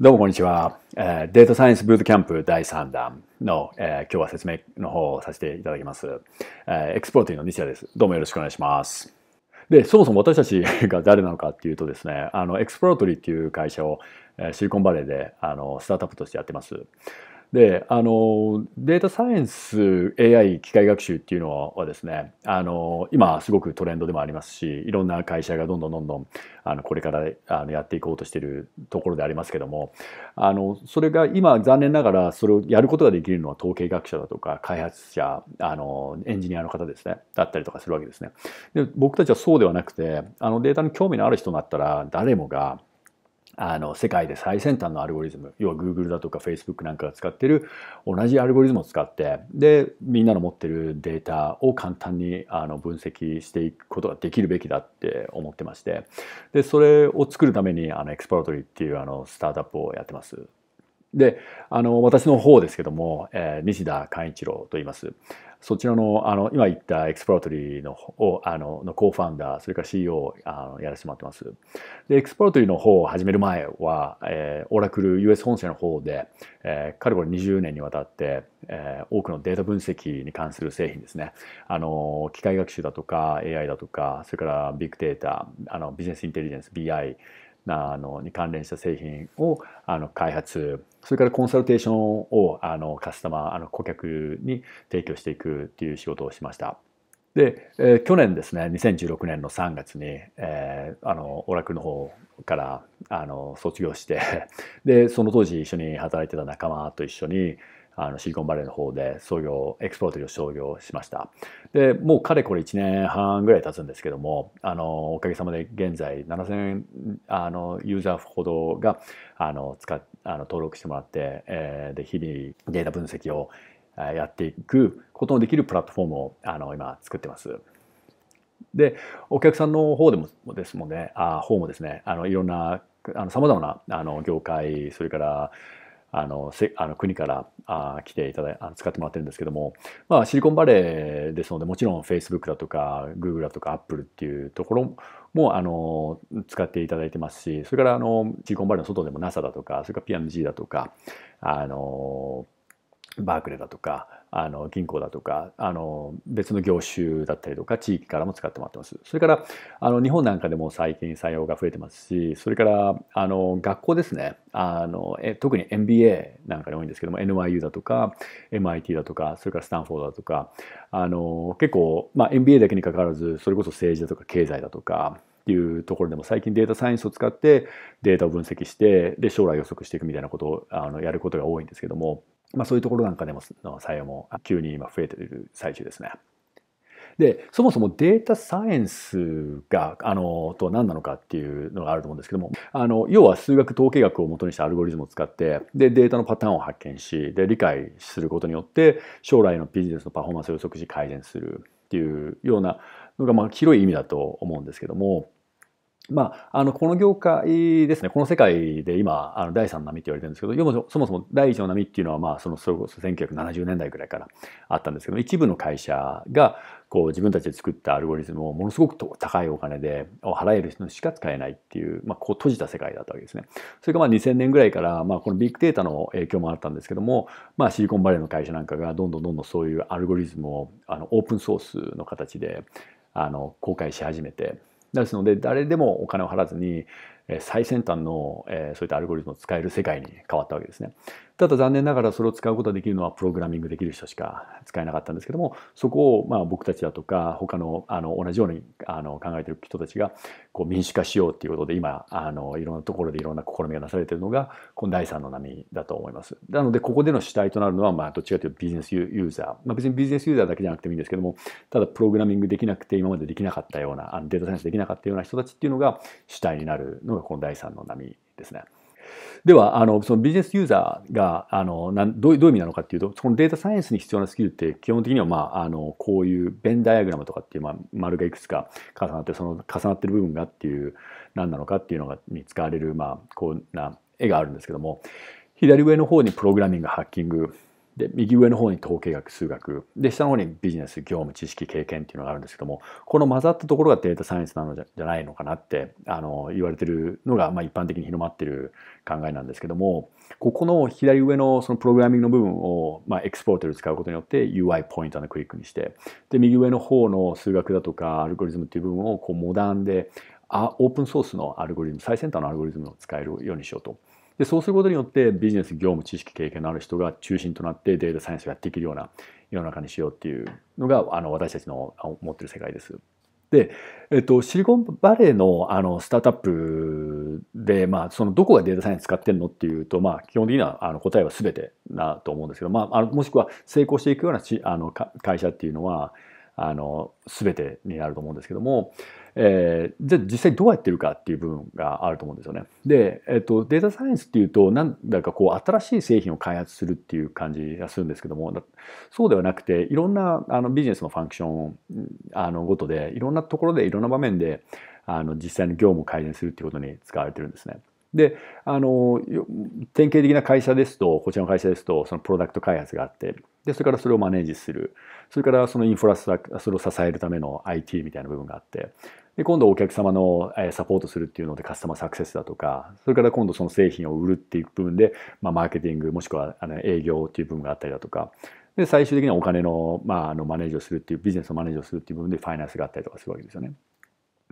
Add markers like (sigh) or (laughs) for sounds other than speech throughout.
どうもこんにちは。データサイエンスブートキャンプ第3弾の、えー今日は説明の方をさせていただきます。えー Exploratory の西田です。どうもよろしくお願いします。で、そもそも私たちが誰なのかっていうとですね、あの、 Exploratory っていう会社を、シリコンバレーで、あの、スタートアップとしてやってます。で、あの、データサイエンス、AI、機械学習っていうのはですね、あの、今すごくトレンドでもありますし、いろんな会社がどんどんどんどん、あの、これからあのやっていこうとしているところでありますけども、あの、それが今残念ながらそれをやることができるのは統計学者だとか、開発者、あの、エンジニアの方ですね、だったりとかするわけですね。で、僕たちはそうではなくて、あの、データに興味のある人だったら、誰もが、あの世界で最先端のアルゴリズム要は Google だとか Facebook なんかが使ってる同じアルゴリズムを使ってでみんなの持ってるデータを簡単にあの分析していくことができるべきだって思ってましてでそれを作るためにあの Exploratory っていうあのスタートアップをやってます。であの私の方ですけども、えー西田寛一郎と言います。そちらのあの今言った Exploratory のをあのの co-founder それから CEO をあのやらせてもらってます。で Exploratory の方を始める前は、えー、オラクル US 本社の方で、えー、かれこれ20年にわたって、えー多くのデータ分析に関する製品ですねあの機械学習だとか AI だとかそれからビッグデータあのビジネスインテリジェンス BI あのに関連した製品をあの開発それからコンサルテーションをあのカスタマーあの顧客に提供していくっていう仕事をしました。で、えー去年ですね2016年の3月に、えーあのオラクルの方からあの卒業して (laughs) でその当時一緒に働いてた仲間と一緒にあのシリコンバレーの方で創業エクスポートを創業しましたでもうかれこれ1年半ぐらい経つんですけどもあのおかげさまで現在7000あのユーザーほどがあの使っあの登録してもらって、えーで日々データ分析をやっていくことのできるプラットフォームをあの今作ってます。でお客さんの方でもですもんねあ方もですねあのいろんなさまざまなあの業界それからあのせあの国からあ来ていただいあの使ってもらってるんですけども、まあ、シリコンバレーですのでもちろん Facebook だとか Google だとか Apple っていうところもあの使っていただいてますしそれからあのシリコンバレーの外でも NASA だとかそれから P&G だとかあのバークレーだとかあの銀行だとかあの別の業種だったりとか地域からも使ってもらってます。それからあの日本なんかでも最近採用が増えてますしそれからあの学校ですね。あのえ特に MBA なんかに多いんですけども NYU だとか MIT だとかそれからスタンフォードだとかあの結構、まあ、MBA だけにかかわらずそれこそ政治だとか経済だとかっていうところでも最近データサイエンスを使ってデータを分析してで将来予測していくみたいなことをあのやることが多いんですけどもまあ、そういうところなんかでもの採用も急に今増えている最中ですね。でそもそもデータサイエンスがあのとは何なのかっていうのがあると思うんですけどもあの要は数学統計学をもとにしたアルゴリズムを使ってでデータのパターンを発見しで理解することによって将来のビジネスのパフォーマンスを予測し改善するっていうようなのがまあ広い意味だと思うんですけどもまあ、あのこの業界ですねこの世界で今あの第3波って言われてるんですけどそもそも第1の波っていうのはまあそのそれこそ1970年代ぐらいからあったんですけど一部の会社がこう自分たちで作ったアルゴリズムをものすごく高いお金で払える人しか使えないっていう、まあ、こう閉じた世界だったわけですね。それがまあ2000年ぐらいから、まあ、このビッグデータの影響もあったんですけども、まあ、シリコンバレーの会社なんかがどんどんどんどんそういうアルゴリズムをあのオープンソースの形であの公開し始めてですので誰でもお金を払わずに最先端のそういったアルゴリズムを使える世界に変わったわけですね。ただ残念ながらそれを使うことができるのはプログラミングできる人しか使えなかったんですけどもそこをまあ僕たちだとか他のあの同じようにあの考えてる人たちがこう民主化しようっていうことで今あのいろんなところでいろんな試みがなされているのがこの第3の波だと思います。なのでここでの主体となるのはまあどっちかというとビジネスユーザー、まあ、別にビジネスユーザーだけじゃなくてもいいんですけどもただプログラミングできなくて今までできなかったようなあのデータサイエンスできなかったような人たちっていうのが主体になるのがこの第3の波ですね。ではあのそのビジネスユーザーがあのなんどうどういう意味なのかっていうとそのデータサイエンスに必要なスキルって基本的には、まあ、あのこういうベンダイアグラムとかっていう、まあ、丸がいくつか重なってその重なってる部分がっていう何なのかっていうのがに使われる、まあ、こうな絵があるんですけども左上の方にプログラミングハッキングで、右上の方に統計学、数学。で、下の方にビジネス、業務、知識、経験っていうのがあるんですけども、この混ざったところがデータサイエンスなのじゃないのかなって、あの、言われてるのが、まあ一般的に広まってる考えなんですけども、ここの左上のそのプログラミングの部分を、まあ、エクスポートで使うことによって UI ポイントのクリックにして、で、右上の方の数学だとかアルゴリズムっていう部分をこうモダンで、あオープンソースのアルゴリズム、最先端のアルゴリズムを使えるようにしようと。でそうすることによってビジネス業務知識経験のある人が中心となってデータサイエンスをやっていけるような世の中にしようっていうのがあの私たちの思ってる世界です。で、えっと、シリコンバレーのあのスタートアップで、まあ、そのどこがデータサイエンス使ってるのっていうと、まあ、基本的にはあの答えは全てだと思うんですけど、まあ、あのもしくは成功していくようなあの会社っていうのはあの全てになると思うんですけども、えー、じゃあ実際どうやってるかっていう部分があると思うんですよね。で、えっと、データサイエンスっていうとなんだかこう新しい製品を開発するっていう感じがするんですけどもそうではなくていろんなあのビジネスのファンクションあのごとでいろんなところでいろんな場面であの実際の業務を改善するっていうことに使われてるんですね。であの典型的な会社ですとこちらの会社ですとそのプロダクト開発があってでそれからそれをマネージするそれからそのインフラストラクそれを支えるための IT みたいな部分があってで今度お客様のサポートするっていうのでカスタマーサクセスだとかそれから今度その製品を売るっていう部分で、まあ、マーケティングもしくはあの営業っていう部分があったりだとかで最終的にはお金の,、まあ、あのマネージをするっていうビジネスのマネージをするっていう部分でファイナンスがあったりとかするわけですよね。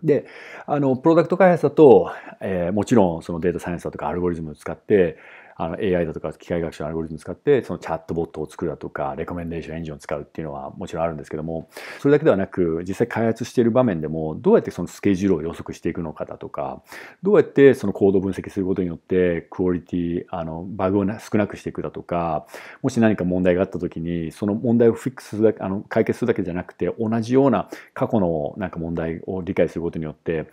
で、あの、プロダクト開発だと、えー、もちろんそのデータサイエンスだとかアルゴリズムを使って、あの AI だとか機械学習のアルゴリズムを使ってそのチャットボットを作るだとかレコメンデーションエンジンを使うっていうのはもちろんあるんですけどもそれだけではなく実際開発している場面でもどうやってそのスケジュールを予測していくのかだとかどうやってそのコードを分析することによってクオリティあのバグを少なくしていくだとかもし何か問題があった時にその問題をフィックスするだけあの解決するだけじゃなくて同じような過去のなんか問題を理解することによって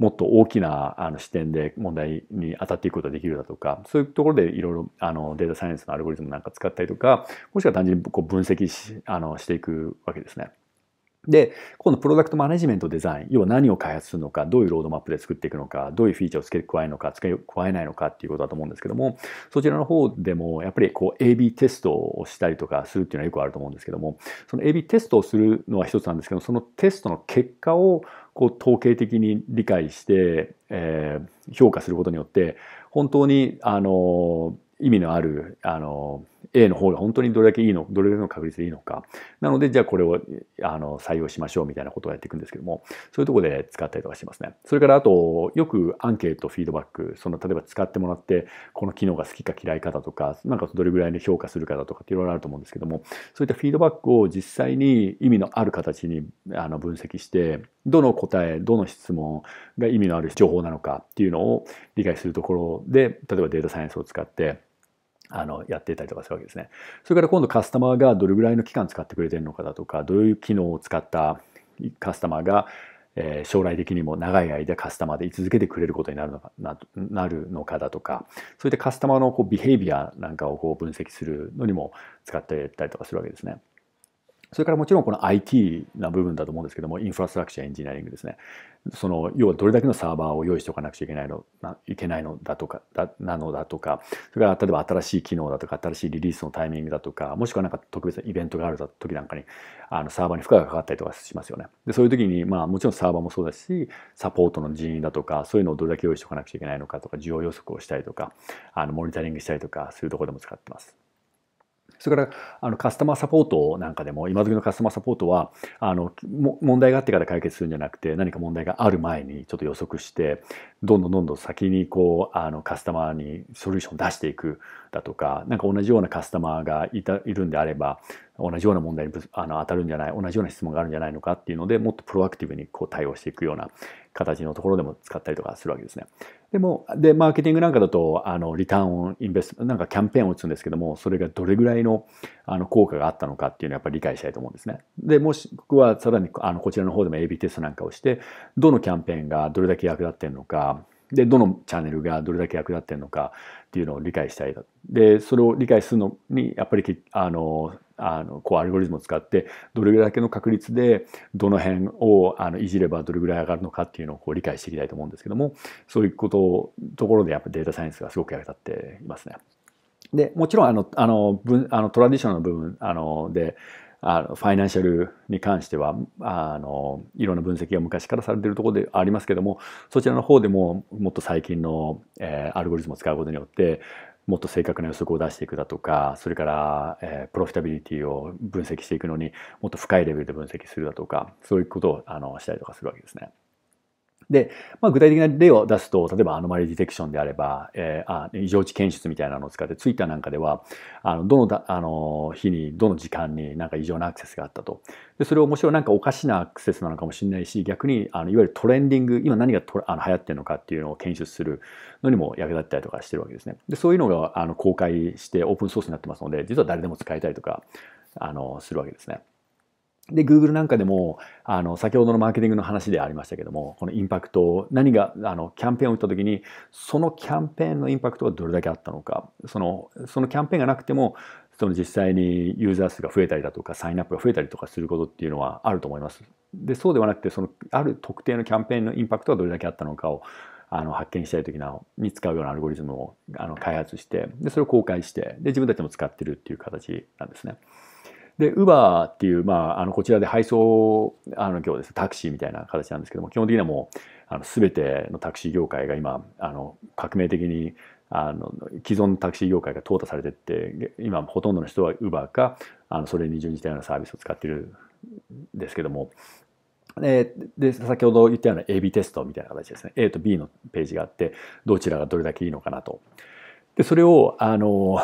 もっと大きなあの視点で問題に当たっていくことができるだとかそういうところでいろいろあのデータサイエンスのアルゴリズムなんか使ったりとかもしくは単純にこう分析しあのしていくわけですね。で、今度プロダクトマネジメントデザイン、要は何を開発するのか、どういうロードマップで作っていくのか、どういうフィーチャーを付け加えるのか、付け加えないのかっていうことだと思うんですけども、そちらの方でもやっぱりこう AB テストをしたりとかするっていうのはよくあると思うんですけども、その AB テストをするのは一つなんですけど、そのテストの結果をこう統計的に理解して、えー、評価することによって、本当にあの意味のあるあの A の方が本当にどれだけいいのどれだけの確率でいいのか。なのでじゃあこれをあの採用しましょうみたいなことをやっていくんですけどもそういうとこで使ったりとかしますね。それからあとよくアンケートフィードバックその例えば使ってもらってこの機能が好きか嫌いかだとかなんかどれぐらいで評価するかだとかっていろいろあると思うんですけどもそういったフィードバックを実際に意味のある形にあの分析してどの答えどの質問が意味のある情報なのかっていうのを理解するところで例えばデータサイエンスを使ってあのやっていたりとかするわけですね。それから今度カスタマーがどれぐらいの期間使ってくれてるのかだとかどういう機能を使ったカスタマーがえ将来的にも長い間カスタマーで居続けてくれることになるのかななるのかだとかそういったカスタマーのこうビヘイビアなんかをこう分析するのにも使ってたりとかするわけですね。それからもちろんこの IT な部分だと思うんですけども、インフラストラクチャーエンジニアリングですね。その、要はどれだけのサーバーを用意しておかなくちゃいけないの、いけないのだとか、だなのだとか、それから例えば新しい機能だとか、新しいリリースのタイミングだとか、もしくはなんか特別なイベントがある時なんかに、あのサーバーに負荷がかかったりとかしますよね。で、そういう時に、まあもちろんサーバーもそうですし、サポートの人員だとか、そういうのをどれだけ用意しておかなくちゃいけないのかとか、需要予測をしたりとか、あのモニタリングしたりとかするところでも使ってます。それからあのカスタマーサポートなんかでも今時のカスタマーサポートはあの問題があってから解決するんじゃなくて何か問題がある前にちょっと予測してどんどんどんどん先にこうあのカスタマーにソリューションを出していくだとか何か同じようなカスタマーがいたいるんであれば同じような問題にあの当たるんじゃない同じような質問があるんじゃないのかっていうのでもっとプロアクティブにこう対応していくような形のところでも使ったりとかするわけですね。でも、で、マーケティングなんかだと、あの、リターンオンインベスト、なんかキャンペーンを打つんですけども、それがどれぐらいの、あの、効果があったのかっていうのをやっぱり理解したいと思うんですね。で、もし、僕はさらに、あの、こちらの方でも AB テストなんかをして、どのキャンペーンがどれだけ役立ってるのか、で、どのチャンネルがどれだけ役立ってるのかっていうのを理解したい。で、それを理解するのに、やっぱり、あの、あのこうアルゴリズムを使ってどれぐらいだけの確率でどの辺をあのいじればどれぐらい上がるのかっていうのをこう理解していきたいと思うんですけどもそういうことをところでやっぱデータサイエンスがすごく役立っていますね。で、もちろんあの、あの、あのトラディショナルの部分あので、あのファイナンシャルに関してはあのいろんな分析が昔からされているところでありますけどもそちらの方でももっと最近の、えー、アルゴリズムを使うことによってもっと正確な予測を出していくだとかそれから、えー、プロフィタビリティを分析していくのにもっと深いレベルで分析するだとかそういうことをあのしたりとかするわけですね。で、まあ、具体的な例を出すと、例えばアノマリディテクションであれば、えー、あ異常値検出みたいなのを使って、ツイッターなんかでは、あのどのあの日に、どの時間になんか異常なアクセスがあったと。でそれをもちろんなんかおかしなアクセスなのかもしれないし、逆にあのいわゆるトレンディング、今何がとあの流行ってるのかっていうのを検出するのにも役立ったりとかしてるわけですね。でそういうのがあの公開してオープンソースになってますので、実は誰でも使えたりとかあのするわけですね。で、Google なんかでも、あの、先ほどのマーケティングの話でありましたけども、このインパクト、何が、あの、キャンペーンを打った時に、そのキャンペーンのインパクトがどれだけあったのか、その、そのキャンペーンがなくても、その実際にユーザー数が増えたりだとか、サインアップが増えたりとかすることっていうのはあると思います。で、そうではなくて、その、ある特定のキャンペーンのインパクトがどれだけあったのかを、あの発見したい時に使うようなアルゴリズムをあの開発してでそれを公開してで自分たちも使ってるっていう形なんですね。で、Uber っていう、まあ、あの、こちらで配送、あの、業です。タクシーみたいな形なんですけども、基本的にはもう、あの、すべてのタクシー業界が今、あの、革命的に、あの、既存のタクシー業界が淘汰されてって、今、ほとんどの人は Uber か、あの、それに準じたようなサービスを使ってるんですけども、でで先ほど言ったような AB テストみたいな形ですね A と B のページがあってどちらがどれだけいいのかなとでそれをあの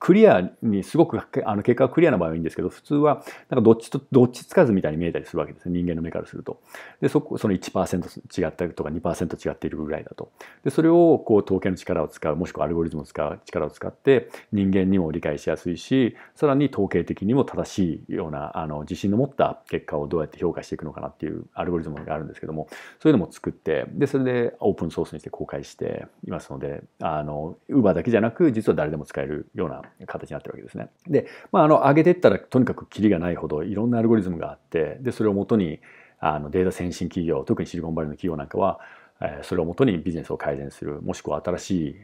クリアにすごくあの結果がクリアな場合はいいんですけど普通はなんかどっちとどっちつかずみたいに見えたりするわけです人間の目からすると。でそこその1%違ったりとか2%違っているぐらいだと。でそれをこう統計の力を使うもしくはアルゴリズムを使う力を使って人間にも理解しやすいしさらに統計的にも正しいようなあの自信の持った結果をどうやって評価していくのかなっていうアルゴリズムがあるんですけどもそういうのも作ってでそれでオープンソースにして公開していますのであの Uber だけじゃなく実は誰でも使えるような形になってるわけですね。で、まあ、あの上げていったらとにかくキリがないほどいろんなアルゴリズムがあってでそれをもとにあのデータ先進企業特にシリコンバレーの企業なんかはそれをもとにビジネスを改善するもしくは新しい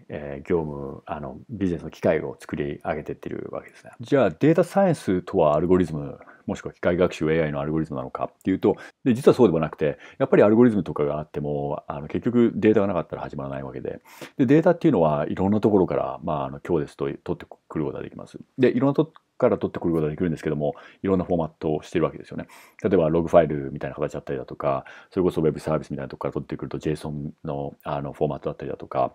業務あのビジネスの機会を作り上げていってるわけですね。じゃあデータサイエンスとはアルゴリズムもしくは機械学習 AI のアルゴリズムなのかっていうとで実はそうではなくてやっぱりアルゴリズムとかがあってもあの結局データがなかったら始まらないわけででデータっていうのはいろんなところから、まあ、あの今日ですと取ってくることができます。でいろんなとから取ってくることができるんですけどもいろんなフォーマットをしてるわけですよね。例えばログファイルみたいな形だったりだとかそれこそ Web サービスみたいなとこから取ってくると JSON のあのフォーマットだったりだとか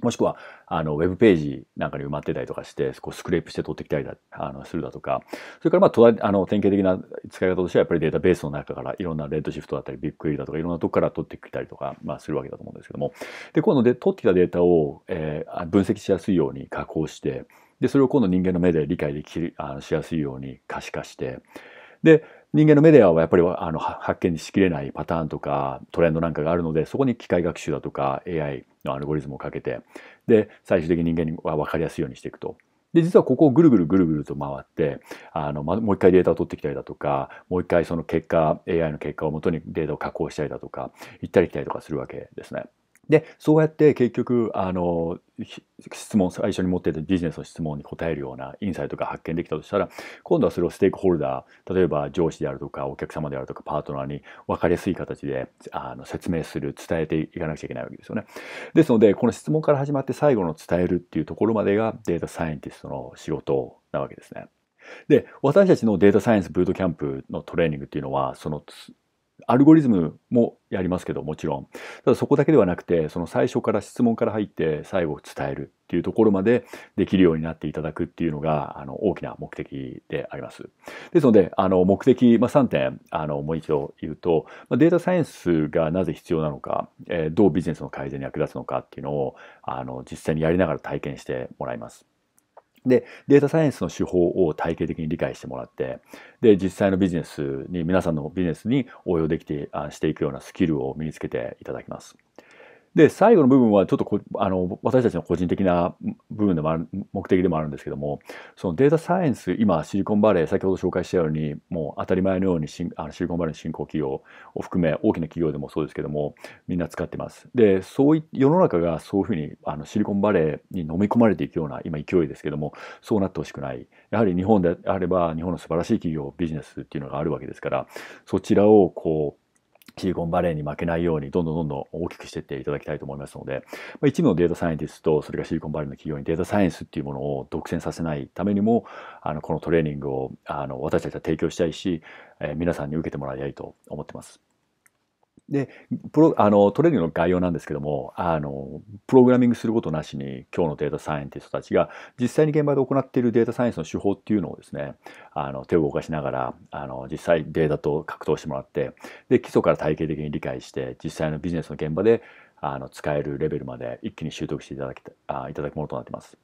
もしくは、あの、ウェブページなんかに埋まってたりとかして、こうスクレープして取ってきたりだあのするだとか、それからまあ、とあの、典型的な使い方としては、やっぱりデータベースの中からいろんなレッドシフトだったり、ビッグエリだとか、いろんなとこから取ってきたりとか、まあ、するわけだと思うんですけども、で、今度で取ってきたデータを、えー、分析しやすいように加工して、で、それを今度人間の目で理解できるあのしやすいように可視化して、で、人間のメディアはやっぱりあの発見しきれないパターンとかトレンドなんかがあるのでそこに機械学習だとか AI のアルゴリズムをかけてで最終的に人間には分かりやすいようにしていくと。で実はここをぐるぐるぐるぐると回ってあの、ま、もう一回データを取ってきたりだとかもう一回その結果 AI の結果をもとにデータを加工したりだとか行ったり来たりとかするわけですね。でそうやって結局あの質問最初に持っていたビジネスの質問に答えるようなインサイトが発見できたとしたら今度はそれをステークホルダー例えば上司であるとかお客様であるとかパートナーに分かりやすい形であの説明する伝えていかなくちゃいけないわけですよね。ですのでこの質問から始まって最後の伝えるっていうところまでがデータサイエンティストの仕事なわけですね。で私たちのデータサイエンスブートキャンプのトレーニングっていうのはそのアルゴリズムもやりますけどもちろんただそこだけではなくてその最初から質問から入って最後伝えるっていうところまでできるようになっていただくっていうのがあの大きな目的であります。ですのであの目的、まあ、3点あのもう一度言うと、ま、データサイエンスがなぜ必要なのか、えー、どうビジネスの改善に役立つのかっていうのをあの実際にやりながら体験してもらいます。で、データサイエンスの手法を体系的に理解してもらって、で、実際のビジネスに、皆さんのビジネスに応用できて、していくようなスキルを身につけていただきます。で、最後の部分はちょっとこあの私たちの個人的な部分でもある、目的でもあるんですけども、そのデータサイエンス、今シリコンバレー、先ほど紹介したように、もう当たり前のようにシあのシリコンバレーの新興企業を含め、大きな企業でもそうですけども、みんな使ってます。で、そうい世の中がそういうふうにあのシリコンバレーに飲み込まれていくような今勢いですけども、そうなってほしくない。やはり日本であれば、日本の素晴らしい企業、ビジネスっていうのがあるわけですから、そちらをこう、シリコンバレーに負けないようにどんどんどんどん大きくしていっていただきたいと思いますので、まあ、一部のデータサイエンティストとそれからシリコンバレーの企業にデータサイエンスっていうものを独占させないためにもあのこのトレーニングをあの私たちは提供したいし、えー、皆さんに受けてもらいたいと思ってます。でプロあのトレーニングの概要なんですけどもあのプログラミングすることなしに今日のデータサイエンティストたちが実際に現場で行っているデータサイエンスの手法っていうのをですねあの手を動かしながらあの実際データと格闘してもらってで基礎から体系的に理解して実際のビジネスの現場であの使えるレベルまで一気に習得していただきあいただくものとなっています。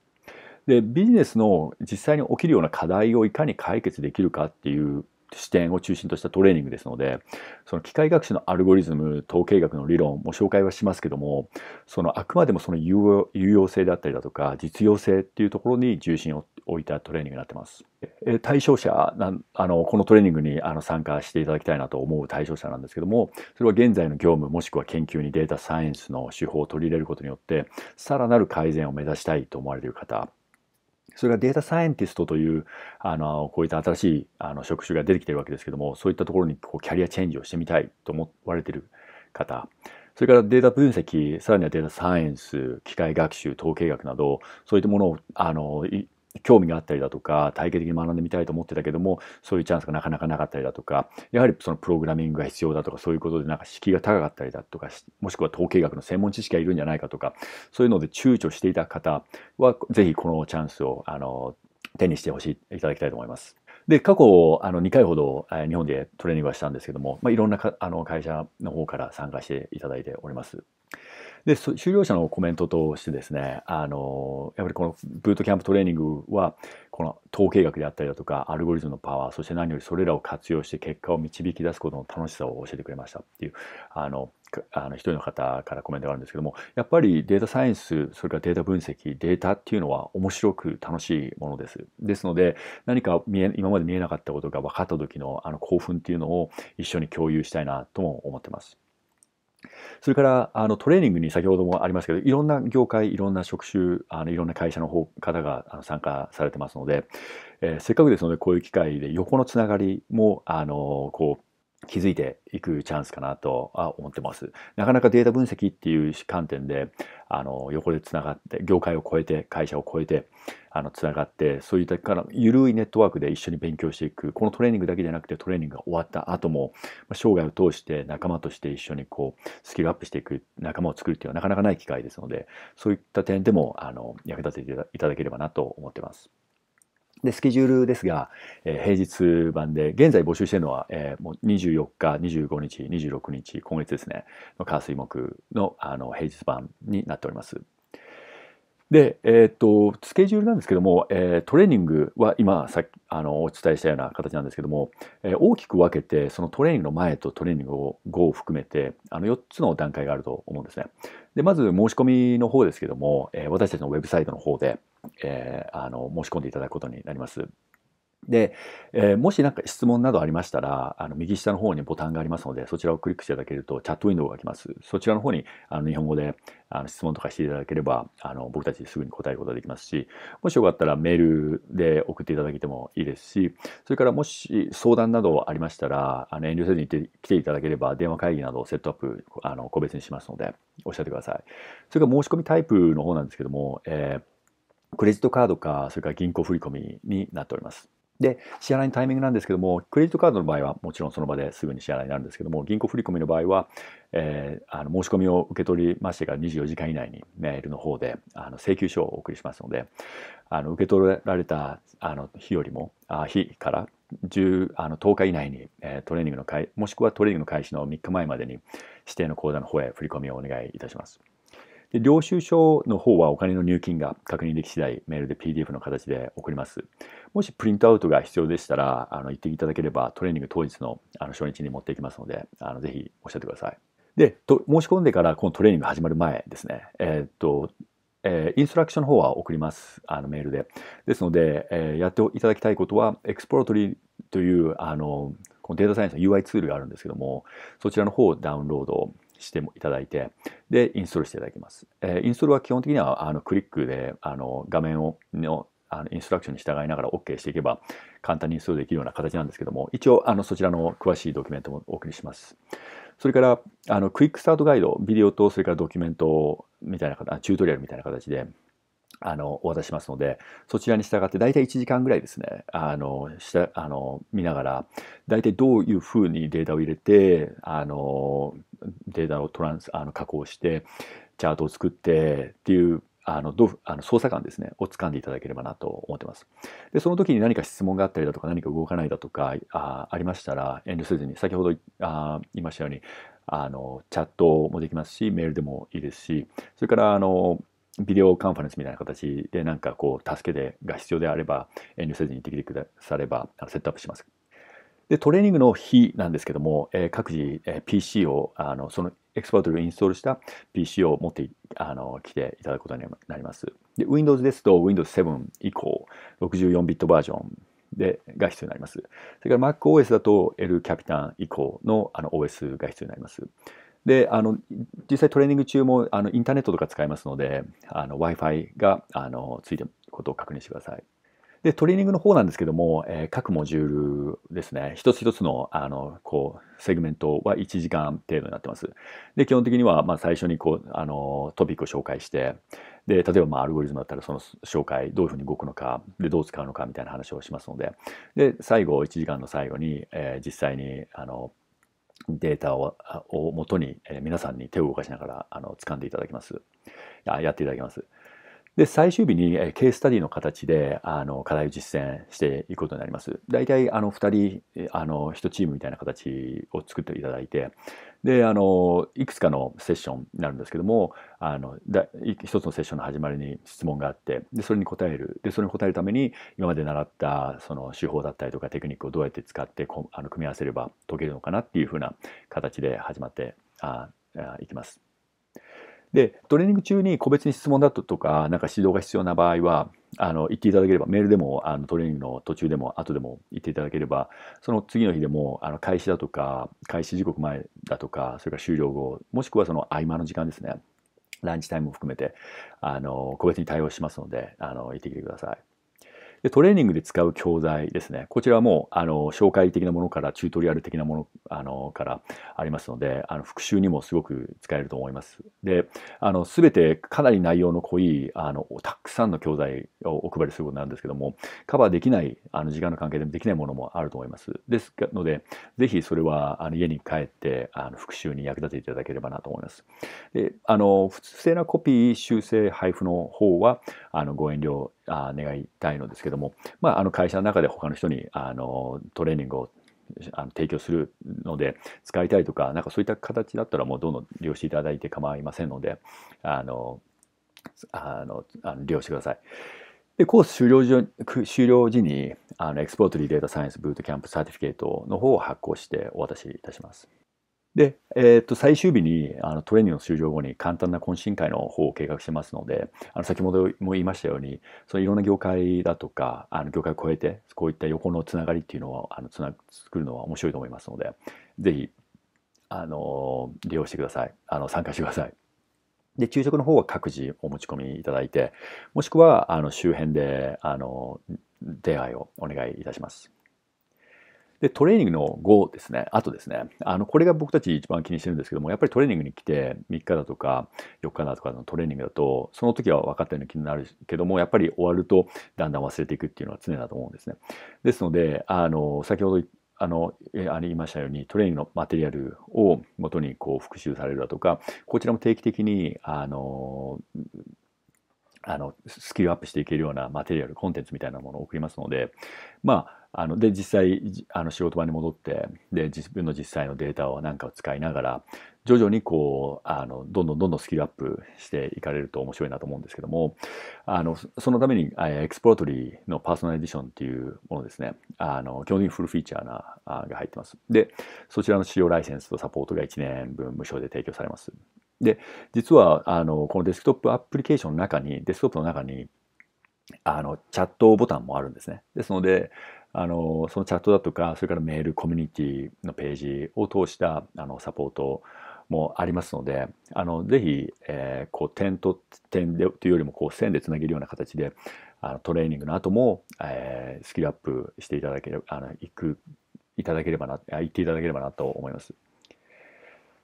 でビジネスの実際に起きるような課題をいかに解決できるかっていう視点を中心としたトレーニングですのでその機械学習のアルゴリズム統計学の理論も紹介はしますけどもそのあくまでもその有用性であったりだとか実用性っていうところに重心を置いたトレーニングになってます。対象者あのこのトレーニングにあの参加していただきたいなと思う対象者なんですけどもそれは現在の業務もしくは研究にデータサイエンスの手法を取り入れることによってさらなる改善を目指したいと思われている方それがデータサイエンティストという、あの、こういった新しいあの職種が出てきてるわけですけども、そういったところにこうキャリアチェンジをしてみたいと思われてる方、それからデータ分析、さらにはデータサイエンス、機械学習、統計学など、そういったものを、あの、興味があったりだとか体系的に学んでみたいと思ってたけどもそういうチャンスがなかなかなかったりだとかやはりそのプログラミングが必要だとかそういうことでなんか敷居が高かったりだとかもしくは統計学の専門知識がいるんじゃないかとかそういうので躊躇していた方はぜひこのチャンスをあの手にしてほしいいただきたいと思います。で、過去、あの、2回ほど、え日本でトレーニングはしたんですけども、まあ、いろんなかあの会社の方から参加していただいております。で、修了者のコメントとしてですね、あの、やっぱりこのブートキャンプトレーニングは、この統計学であったりだとか、アルゴリズムのパワー、そして何よりそれらを活用して結果を導き出すことの楽しさを教えてくれましたっていう、あの、あの一人の方からコメントがあるんですけども、やっぱりデータサイエンス、それからデータ分析、データっていうのは面白く楽しいものです。ですので、何か見え今まで見えなかったことが分かった時のあの興奮っていうのを一緒に共有したいなとも思ってます。それからあのトレーニングに先ほどもありますけどいろんな業界いろんな職種あのいろんな会社の方があの参加されてますので、えー、せっかくですのでこういう機会で横のつながりもあのこう気づいていくチャンスかなとは思ってます。なかなかデータ分析っていう観点で、あの、横でつながって、業界を超えて、会社を超えて、あの、つながって、そういったから、ゆるいネットワークで一緒に勉強していく。このトレーニングだけじゃなくて、トレーニングが終わった後も、生涯を通して仲間として一緒にこう、スキルアップしていく、仲間を作るっていうのはなかなかない機会ですので、そういった点でも、あの、役立てていただければなと思ってます。で、スケジュールですが、えー、平日版で、現在募集しているのは、えー、もう24日、25日、26日、今月ですね、の火水木のあの平日版になっております。で、えっ、と、スケジュールなんですけども、えー、トレーニングは今さっきあのお伝えしたような形なんですけども、えー、大きく分けて、そのトレーニングの前とトレーニング後を含めて、あの4つの段階があると思うんですね。で、まず申し込みの方ですけども、えー、私たちのウェブサイトの方で、えー、あの申し込んでいただくことになります。で、えー、もし何か質問などありましたら、あの右下の方にボタンがありますので、そちらをクリックしていただけるとチャットウィンドウが来ます。そちらの方にあの日本語であの質問とかしていただければ、あの僕たちすぐに答えることができますし、もしよかったらメールで送っていただけてもいいですし、それからもし相談などありましたら、あの遠慮せずに来ていただければ、電話会議などをセットアップあの個別にしますので、おっしゃってください。それから申し込みタイプの方なんですけども、えー、クレジットカードか、それから銀行振込になっております。で、支払いのタイミングなんですけども、クレジットカードの場合はもちろんその場ですぐに支払いになるんですけども、銀行振込の場合は、えー、あの申し込みを受け取りましてから24時間以内にメールの方であの請求書をお送りしますので、あの受け取られたあの日よりも、あ日から10あの10日以内に、えー、トレーニングの開もしくはトレーニングの開始の3日前までに指定の口座の方へ振り込みをお願いいたします。で領収書の方はお金の入金が確認でき次第メールで PDF の形で送ります。もしプリントアウトが必要でしたら、あの言っていただければトレーニング当日のあの初日に持っていきますので、あのぜひおっしゃってください。で、と申し込んでからこのトレーニング始まる前ですね、えっと、えー、インストラクションの方は送ります。あのメールで。ですので、えー、やっていただきたいことは、 Exploratoryという、あの、このデータサイエンスの UI ツールがあるんですけども、そちらの方をダウンロードしてもいただいて、で、インストールしていただきます。えー、インストールは基本的には、あの、クリックで、あの、画面を、の、あのインストラクションに従いながら OK していけば簡単にインストールできるような形なんですけども、一応、あの、そちらの詳しいドキュメントもお送りします。それから、あの、クイックスタートガイド、ビデオと、それからドキュメントみたいな形、チュートリアルみたいな形で、あの、お渡ししますので、そちらに従って大体1時間ぐらいですね、あの、した、あの、見ながら、大体どういうふうにデータを入れて、あの、データをトランス、あの、加工して、チャートを作ってっていう、あの、どあの操作感ですね、を掴んでいただければなと思ってます。で、その時に何か質問があったりだとか、何か動かないだとか、あありましたら、遠慮せずに、先ほどあ言いましたように、あの、チャットもできますし、メールでもいいですし、それから、あの、ビデオカンファレンスみたいな形でなんかこう助けでが必要であれば遠慮せずにできてくださればセットアップします。で、トレーニングの日なんですけども、えー、各自、えー、PC を、あの、そのエクスポートをインストールした PC を持ってあの来ていただくことになります。で、Windows ですと Windows 7以降、64ビットバージョンでが必要になります。それから MacOS だと L キャピタン以降のあの OS が必要になります。で、あの、実際トレーニング中もあのインターネットとか使えますので、Wi-Fi があのついてることを確認してください。で、トレーニングの方なんですけども、えー、各モジュールですね、一つ一つの、あの、こう、セグメントは1時間程度になってます。で、基本的には、まあ、最初にこう、あの、トピックを紹介して、で、例えば、まあ、アルゴリズムだったら、その紹介、どういうふうに動くのか、で、どう使うのかみたいな話をしますので、で、最後、1時間の最後に、えー、実際に、あの、データをを元に、えー、皆さんに手を動かしながらあの掴んでいただきます。やっていただきます。で、最終日にケーススタディの形であの課題を実践していくことになります。大体あの2人、あの1チームみたいな形を作っていただいて、で、あの、いくつかのセッションになるんですけども、あの、だ一つのセッションの始まりに質問があって、で、それに答える。で、それに答えるために、今まで習ったその手法だったりとかテクニックをどうやって使ってこあの組み合わせれば解けるのかなっていうふうな形で始まってああいきます。で、トレーニング中に個別に質問だとか、なんか指導が必要な場合は、あの、言っていただければ、メールでも、あの、トレーニングの途中でも、後でも言っていただければ、その次の日でも、あの、開始だとか、開始時刻前だとか、それから終了後、もしくはその合間の時間ですね。ランチタイムも含めて、あの、個別に対応しますので、あの、言ってきてください。でトレーニングで使う教材ですね。こちらも、あの、紹介的なものから、チュートリアル的なもの、あの、からありますので、あの、復習にもすごく使えると思います。で、あの、すべてかなり内容の濃い、あの、たくさんの教材をお配りすることなんですけども、カバーできない、あの、時間の関係でもできないものもあると思います。ですので、ぜひそれは、あの、家に帰って、あの、復習に役立てていただければなと思います。で、あの、不正なコピー、修正、配布の方は、あの、ご遠慮あ願いたいのですけどけども、まあ、あの会社の中で他の人にあのトレーニングをあの提供するので使いたいとかなんかそういった形だったらもうどんどん利用していただいて構いませんのであのあのあの利用してください。でコース終了時終了時にあの Exploratory データサイエンスブートキャンプ certificate の方を発行してお渡しいたします。で、えー、と最終日にあのトレーニングの終了後に簡単な懇親会の方を計画してますので、あの先ほども言いましたように、そのいろんな業界だとか、あの業界を超えて、こういった横のつながりっていうのをあのつな作るのは面白いと思いますので、ぜひ、あの、利用してください。あの、参加してください。で、昼食の方は各自お持ち込みいただいて、もしくは、あの、周辺で、あの、出会いをお願いいたします。で、トレーニングの後ですね、あとですね、あの、これが僕たち一番気にしてるんですけども、やっぱりトレーニングに来て3日だとか4日だとかのトレーニングだと、その時は分かったような気になるけども、やっぱり終わるとだんだん忘れていくっていうのは常だと思うんですね。ですので、あの、先ほどあの、ありましたように、トレーニングのマテリアルを元にこう復習されるだとか、こちらも定期的に、あの、あの、スキルアップしていけるようなマテリアル、コンテンツみたいなものを送りますので、まあ、あので実際あの仕事場に戻ってで自分の実際のデータを何かを使いながら徐々にこう、あの、どんどんどんどんスキルアップしていかれると面白いなと思うんですけども、あの、そのために、 Exploratory の Personal Edition っていうものですね、あの、基本的にフルフィーチャーなあ、が入ってます。で、そちらの使用ライセンスとサポートが1年分無償で提供されます。で、実は、あの、このデスクトップアプリケーションの中に、デスクトップの中に、あの、チャットボタンもあるんですね。ですので、あの、そのチャットだとか、それからメール、コミュニティのページを通したあのサポートもありますので、あの、ぜひ、えー、こう、点と点でというよりも、こう、線でつなげるような形で、あのトレーニングの後も、えー、スキルアップしていただければ、あの、行く、いただければな、行っていただければなと思います。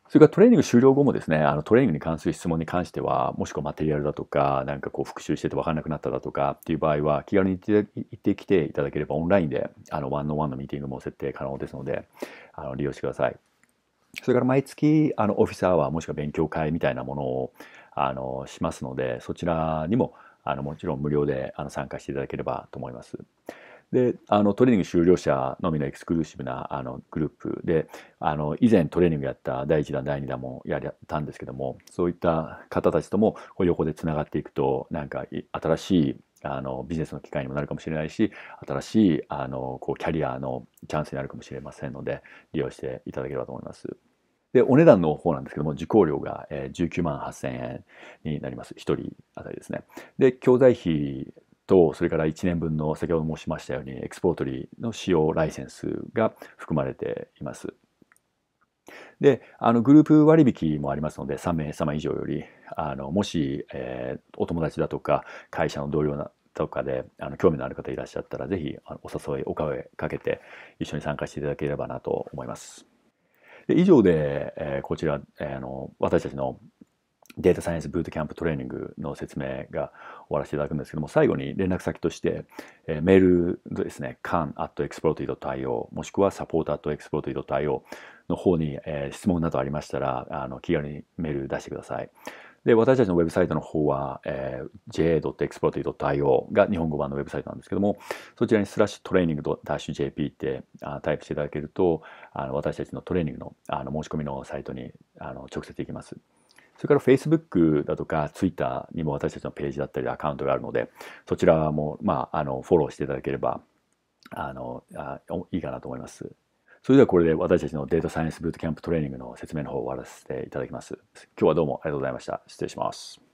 それからトレーニング終了後もですね、あのトレーニングに関する質問に関しては、もしくはマテリアルだとか、なんかこう復習してて分からなくなっただとかっていう場合は、気軽に行ってきていただければオンラインで、あの、ワンオンワンのミーティングも設定可能ですので、あの利用してください。それから毎月、あの、オフィスアワーもしくは勉強会みたいなものを、あの、しますので、そちらにも、あの、もちろん無料であの参加していただければと思います。であのトレーニング終了者のみのエクスクルーシブなあのグループであの以前トレーニングやった第1弾第2弾もやったんですけどもそういった方たちとも横でつながっていくとなんか新しいあのビジネスの機会にもなるかもしれないし新しいあのこうキャリアのチャンスになるかもしれませんので利用していただければと思います。で、お値段の方なんですけども、受講料が19万8000円になります。1人あたりですね。で、教材費と、それから1年分の先ほど申しましたように、エクスポートリーの使用ライセンスが含まれています。で、あのグループ割引もありますので、3名様以上より、あのもし、えー、お友達だとか、会社の同僚とかであの興味のある方いらっしゃったら、ぜひお誘い、お声かけて一緒に参加していただければなと思います。で以上で、えー、こちら、えー、の私たちのデータサイエンスブートキャンプトレーニングの説明が終わらせていただくんですけども、最後に連絡先として、えー、メールですね、can.exploited.io もしくは support.exploited.io の方に、えー、質問などありましたら、あの気軽にメール出してください。で、私たちのウェブサイトの方は、えー、j.exploited.io が日本語版のウェブサイトなんですけども、そちらにスラッシュトレーニング -jp ってあタイプしていただけると、あの私たちのトレーニングのあの申し込みのサイトにあの直接行きます。それから Facebook だとか Twitter にも私たちのページだったりアカウントがあるので、そちらも、まあ、あの、フォローしていただければ、あの、あいいかなと思います。それではこれで私たちのデータサイエンスブートキャンプトレーニングの説明の方を終わらせていただきます。今日はどうもありがとうございました。失礼します。